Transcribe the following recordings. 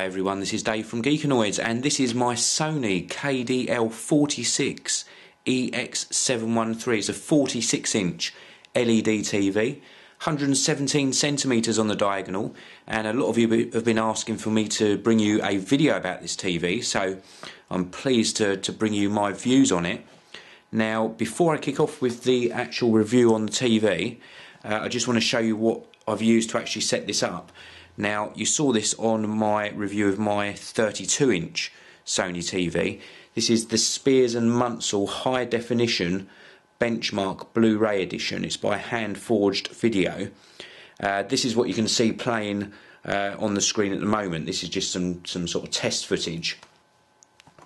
Hi everyone, this is Dave from Geekanoids and this is my Sony KDL46 EX713. It's a 46 inch LED TV, 117 centimeters on the diagonal and a lot of you have been asking for me to bring you a video about this TV so I'm pleased to, to bring you my views on it. Now before I kick off with the actual review on the TV uh, I just want to show you what I've used to actually set this up. Now you saw this on my review of my 32 inch Sony TV. This is the Spears and Munsil High Definition Benchmark Blu-ray Edition. It's by Hand Forged Video. Uh, this is what you can see playing uh, on the screen at the moment. This is just some, some sort of test footage.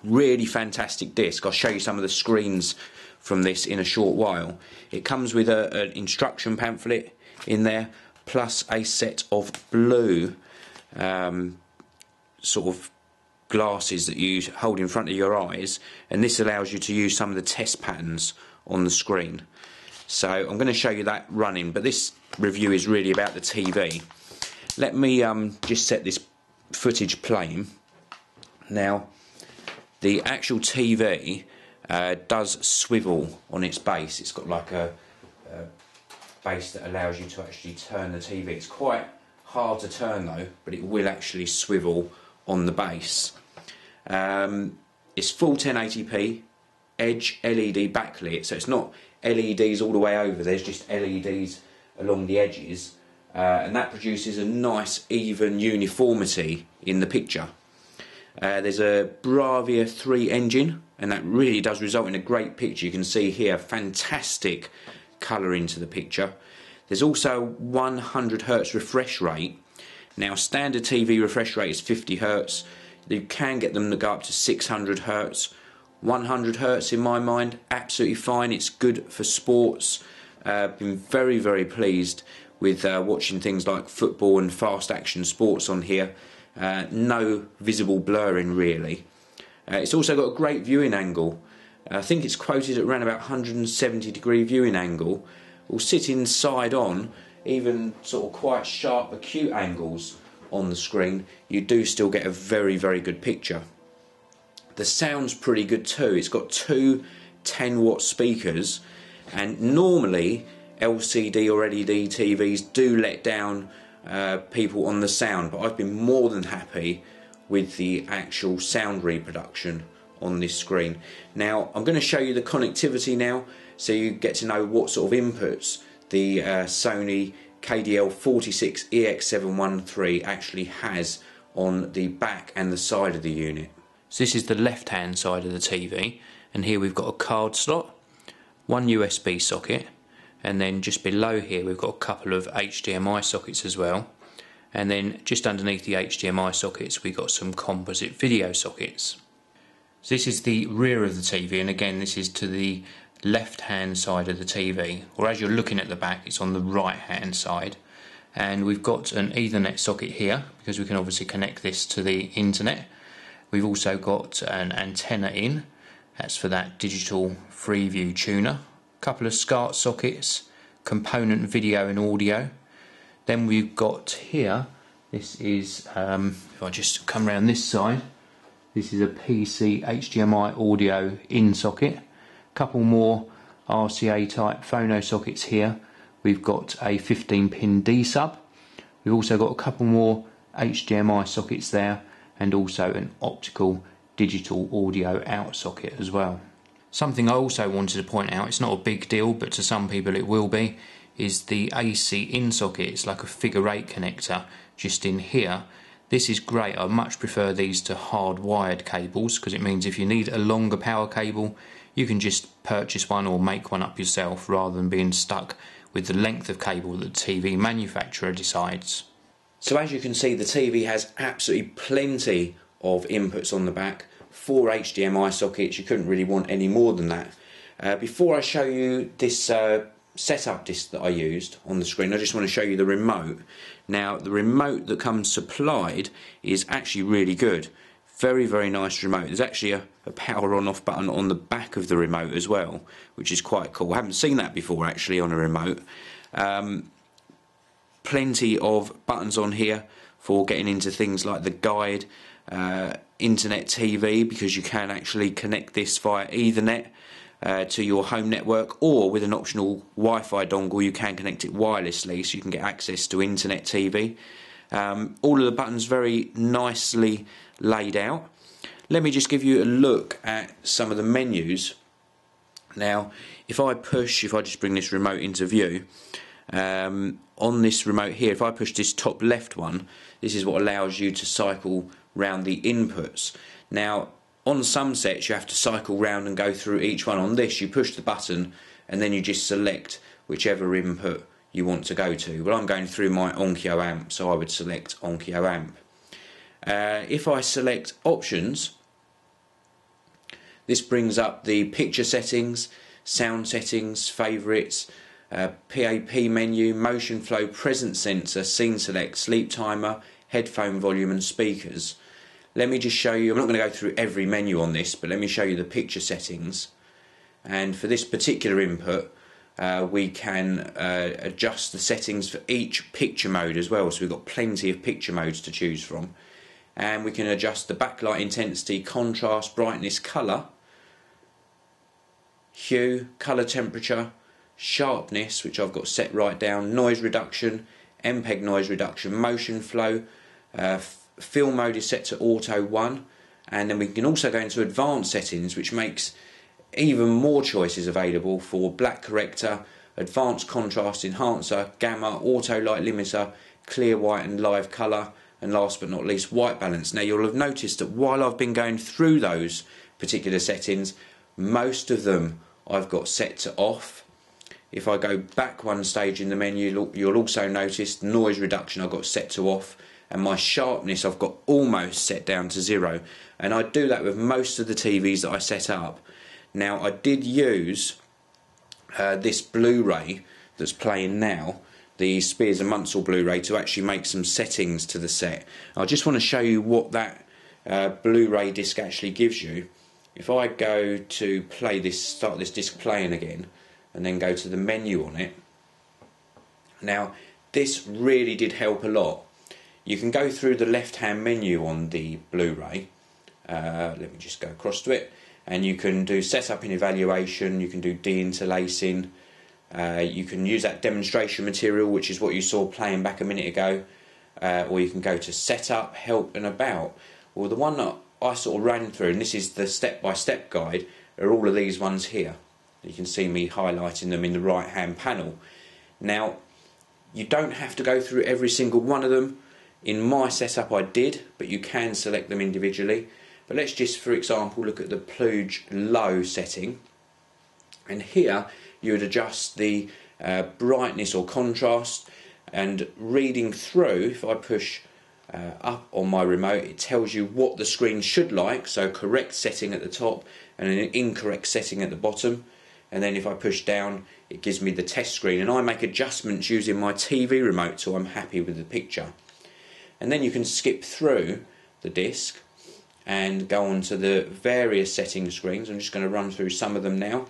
Really fantastic disc. I'll show you some of the screens from this in a short while. It comes with an instruction pamphlet in there plus a set of blue um, sort of glasses that you hold in front of your eyes and this allows you to use some of the test patterns on the screen. So I'm going to show you that running but this review is really about the TV let me um, just set this footage playing now the actual TV uh, does swivel on its base. It's got like a, a base that allows you to actually turn the TV. It's quite hard to turn though, but it will actually swivel on the base. Um, it's full 1080p, edge LED backlit, so it's not LEDs all the way over, there's just LEDs along the edges, uh, and that produces a nice even uniformity in the picture. Uh, there's a Bravia 3 engine, and that really does result in a great picture. You can see here, fantastic colour into the picture. There's also 100 hertz refresh rate. Now standard TV refresh rate is 50 hertz. You can get them to go up to 600 hertz. 100 hertz in my mind, absolutely fine. It's good for sports. Uh, been very very pleased with uh, watching things like football and fast action sports on here. Uh, no visible blurring really. Uh, it's also got a great viewing angle. I think it's quoted at around about 170 degree viewing angle. Will sit inside on, even sort of quite sharp acute angles on the screen, you do still get a very very good picture. The sound's pretty good too. It's got two 10 watt speakers and normally LCD or LED TVs do let down uh, people on the sound but I've been more than happy with the actual sound reproduction on this screen. Now I'm going to show you the connectivity now so you get to know what sort of inputs the uh, Sony KDL46 EX713 actually has on the back and the side of the unit. So this is the left hand side of the TV and here we've got a card slot, one USB socket and then just below here we've got a couple of HDMI sockets as well and then just underneath the HDMI sockets we've got some composite video sockets. So this is the rear of the TV and again this is to the left hand side of the TV or as you're looking at the back it's on the right hand side. And we've got an ethernet socket here because we can obviously connect this to the internet. We've also got an antenna in. That's for that digital freeview tuner. A couple of SCART sockets component video and audio. Then we've got here this is um, if I just come around this side this is a PC HDMI audio in socket. A couple more RCA type phono sockets here. We've got a 15 pin D sub. We've also got a couple more HDMI sockets there and also an optical digital audio out socket as well. Something I also wanted to point out, it's not a big deal but to some people it will be, is the AC in socket. It's like a figure 8 connector just in here this is great. I much prefer these to hardwired cables because it means if you need a longer power cable, you can just purchase one or make one up yourself rather than being stuck with the length of cable that the TV manufacturer decides. So as you can see, the TV has absolutely plenty of inputs on the back. Four HDMI sockets, you couldn't really want any more than that. Uh, before I show you this uh, setup disc that I used on the screen, I just want to show you the remote. Now, the remote that comes supplied is actually really good. Very, very nice remote. There's actually a, a power on off button on the back of the remote as well, which is quite cool. I haven't seen that before actually on a remote. Um, plenty of buttons on here for getting into things like the guide, uh, internet TV, because you can actually connect this via Ethernet uh, to your home network, or with an optional Wi Fi dongle, you can connect it wirelessly so you can get access to internet TV. Um, all of the buttons very nicely laid out. Let me just give you a look at some of the menus. Now, if I push, if I just bring this remote into view, um, on this remote here, if I push this top left one, this is what allows you to cycle round the inputs. Now, on some sets, you have to cycle round and go through each one. On this, you push the button and then you just select whichever input you want to go to. Well, I'm going through my Onkyo amp, so I would select Onkyo amp. Uh, if I select options, this brings up the picture settings, sound settings, favourites, uh, PAP menu, motion flow, presence sensor, scene select, sleep timer, headphone volume and speakers. Let me just show you, I'm not going to go through every menu on this, but let me show you the picture settings. And for this particular input, uh, we can uh, adjust the settings for each picture mode as well. So we've got plenty of picture modes to choose from. And we can adjust the backlight intensity, contrast, brightness, colour, hue, colour temperature, sharpness, which I've got set right down, noise reduction, MPEG noise reduction, motion flow, uh, film mode is set to auto 1 and then we can also go into advanced settings which makes even more choices available for black corrector, advanced contrast enhancer, gamma, auto light limiter, clear white and live colour, and last but not least white balance. Now you'll have noticed that while I've been going through those particular settings, most of them I've got set to off. If I go back one stage in the menu, you'll also notice noise reduction I've got set to off and my sharpness I've got almost set down to zero and I do that with most of the TVs that I set up now I did use uh, this Blu-ray that's playing now, the Spears and Munsil Blu-ray, to actually make some settings to the set. I just want to show you what that uh, Blu-ray disc actually gives you. If I go to play this, start this disc playing again, and then go to the menu on it. Now, this really did help a lot. You can go through the left-hand menu on the Blu-ray. Uh, let me just go across to it and you can do setup and evaluation, you can do deinterlacing, uh, you can use that demonstration material, which is what you saw playing back a minute ago, uh, or you can go to setup, help, and about. Well, the one that I sort of ran through, and this is the step by step guide, are all of these ones here. You can see me highlighting them in the right hand panel. Now, you don't have to go through every single one of them. In my setup, I did, but you can select them individually. But let's just, for example, look at the Pluge low setting. And here you would adjust the uh, brightness or contrast and reading through, if I push uh, up on my remote, it tells you what the screen should like, so correct setting at the top and an incorrect setting at the bottom. And then if I push down, it gives me the test screen. And I make adjustments using my TV remote so I'm happy with the picture. And then you can skip through the disc and go on to the various setting screens. I'm just going to run through some of them now.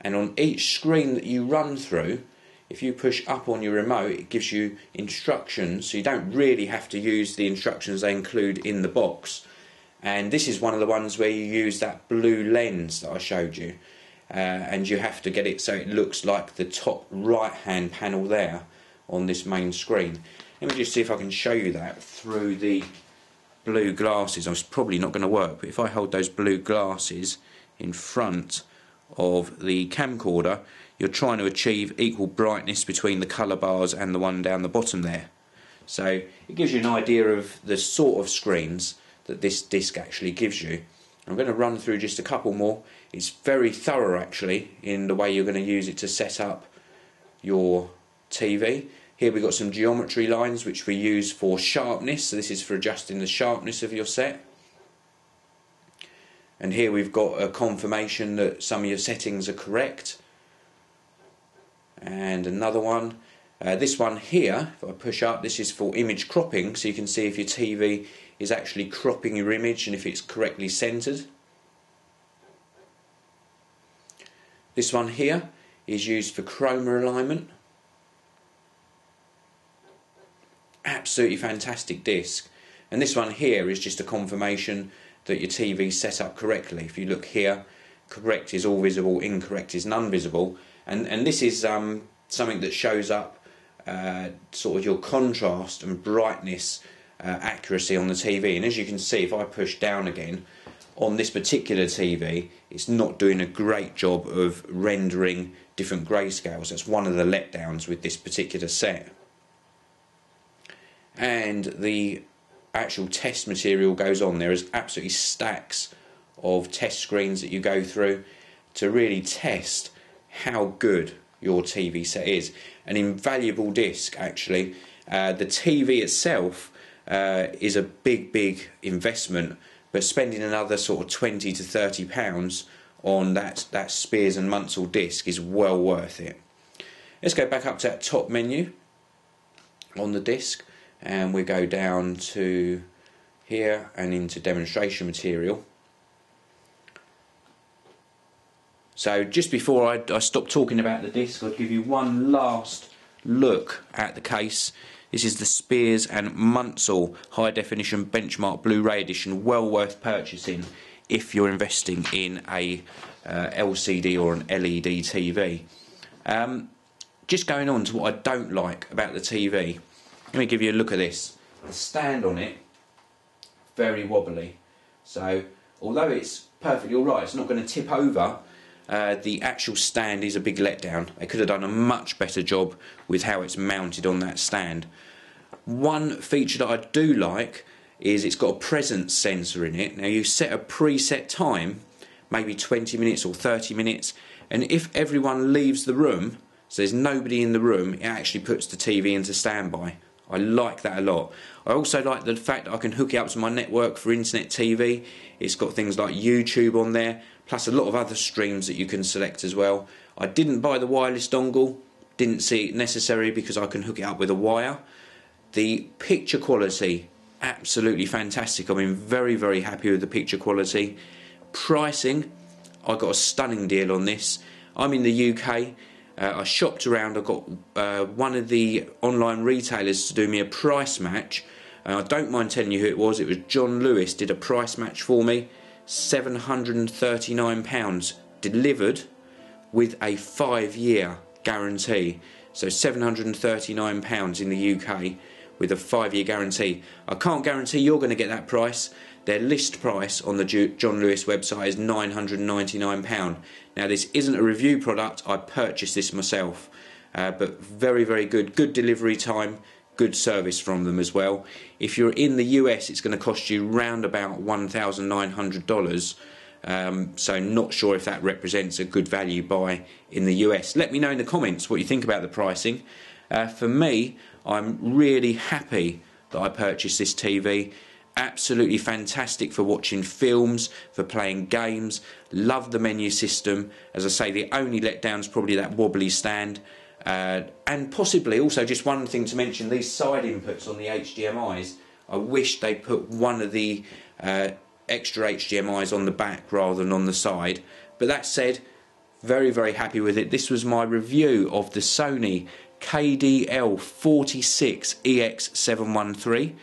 And on each screen that you run through, if you push up on your remote, it gives you instructions. So you don't really have to use the instructions they include in the box. And this is one of the ones where you use that blue lens that I showed you. Uh, and you have to get it so it looks like the top right hand panel there on this main screen. Let me just see if I can show you that through the blue glasses, oh, it's probably not going to work, but if I hold those blue glasses in front of the camcorder, you're trying to achieve equal brightness between the colour bars and the one down the bottom there. So it gives you an idea of the sort of screens that this disc actually gives you. I'm going to run through just a couple more. It's very thorough actually in the way you're going to use it to set up your TV. Here we've got some geometry lines which we use for sharpness, so this is for adjusting the sharpness of your set. And here we've got a confirmation that some of your settings are correct. And another one. Uh, this one here, if I push up, this is for image cropping, so you can see if your TV is actually cropping your image and if it's correctly centered. This one here is used for chroma alignment. Absolutely fantastic disc. And this one here is just a confirmation that your TV's set up correctly. If you look here, correct is all visible, incorrect is none visible. And, and this is um, something that shows up uh, sort of your contrast and brightness uh, accuracy on the TV. And as you can see, if I push down again, on this particular TV, it's not doing a great job of rendering different grayscales. That's one of the letdowns with this particular set. And the actual test material goes on. There is absolutely stacks of test screens that you go through to really test how good your TV set is. An invaluable disc, actually. Uh, the TV itself uh, is a big, big investment but spending another sort of 20 to 30 pounds on that, that Spears and Munsil disc is well worth it. Let's go back up to that top menu on the disc and we go down to here and into demonstration material. So just before I, I stop talking about the disc, I'll give you one last look at the case. This is the Spears and Munsil High Definition Benchmark Blu-ray Edition. Well worth purchasing if you're investing in a uh, LCD or an LED TV. Um, just going on to what I don't like about the TV. Let me give you a look at this. The stand on it, very wobbly. So although it's perfectly alright, it's not going to tip over uh, the actual stand is a big letdown. They could have done a much better job with how it's mounted on that stand. One feature that I do like is it's got a presence sensor in it. Now you set a preset time, maybe 20 minutes or 30 minutes, and if everyone leaves the room, so there's nobody in the room, it actually puts the TV into standby. I like that a lot. I also like the fact that I can hook it up to my network for internet TV. It's got things like YouTube on there, plus a lot of other streams that you can select as well. I didn't buy the wireless dongle, didn't see it necessary because I can hook it up with a wire. The picture quality, absolutely fantastic. I mean, very, very happy with the picture quality. Pricing, I got a stunning deal on this. I'm in the UK. Uh, I shopped around. I got uh, one of the online retailers to do me a price match. Uh, I don't mind telling you who it was. It was John Lewis did a price match for me. £739 delivered with a five year guarantee. So £739 in the UK with a five year guarantee. I can't guarantee you're going to get that price. Their list price on the John Lewis website is £999. Now, this isn't a review product, I purchased this myself, uh, but very, very good. Good delivery time, good service from them as well. If you're in the US, it's going to cost you round about $1,900. Um, so, not sure if that represents a good value buy in the US. Let me know in the comments what you think about the pricing. Uh, for me, I'm really happy that I purchased this TV absolutely fantastic for watching films, for playing games. Love the menu system. As I say, the only letdown is probably that wobbly stand. Uh, and possibly also just one thing to mention these side inputs on the HDMIs. I wish they put one of the uh, extra HDMIs on the back rather than on the side. But that said, very, very happy with it. This was my review of the Sony KDL46EX713.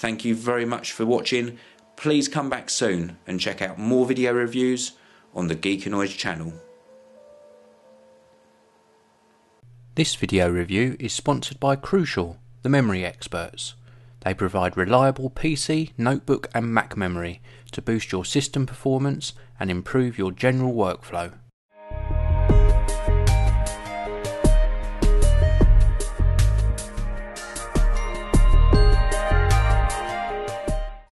Thank you very much for watching. Please come back soon and check out more video reviews on the Geekanoids channel. This video review is sponsored by Crucial, the memory experts. They provide reliable PC, notebook and Mac memory to boost your system performance and improve your general workflow.